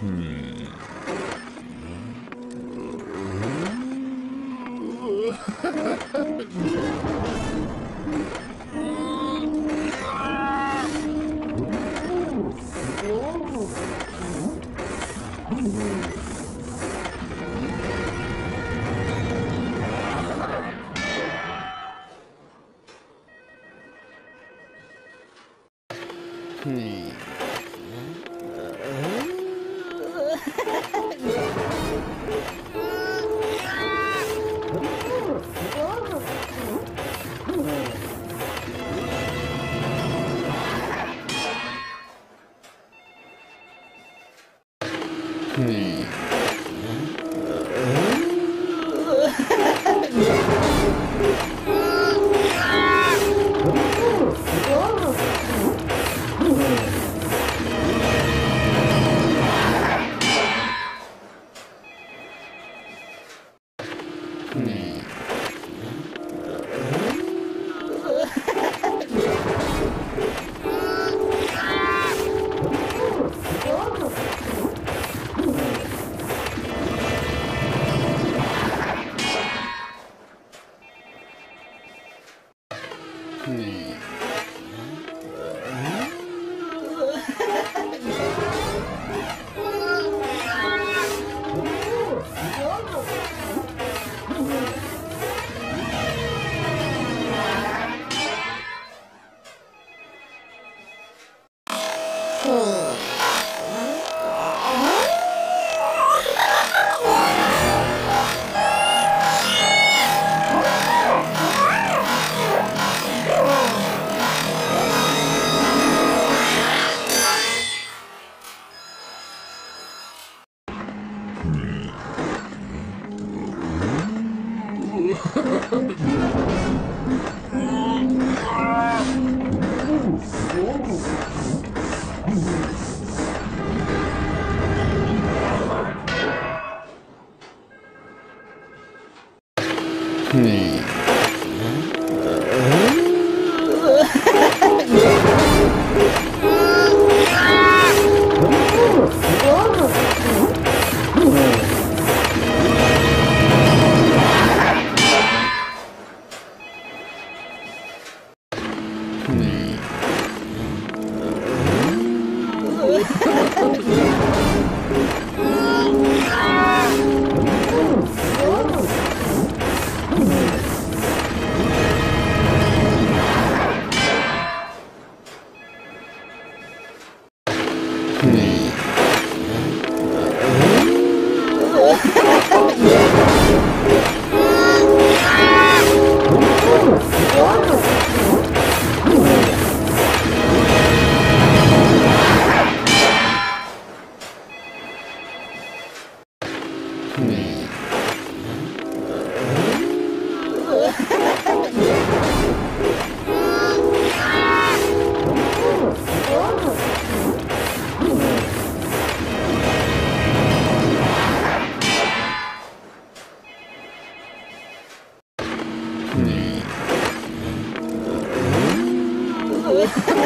Hmm. 네. 你。嗯 Hmm. 对 Ah!